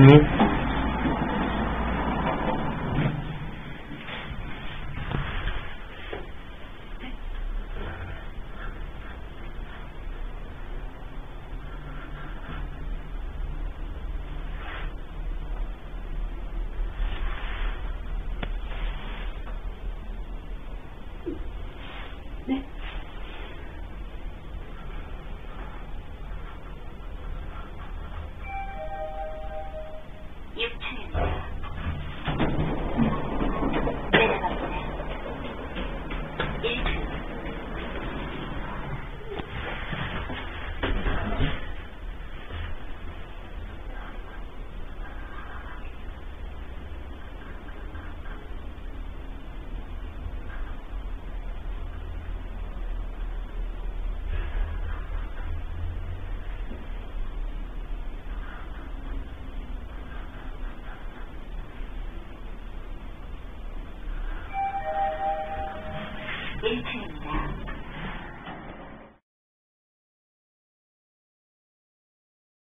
ね。ね each waiting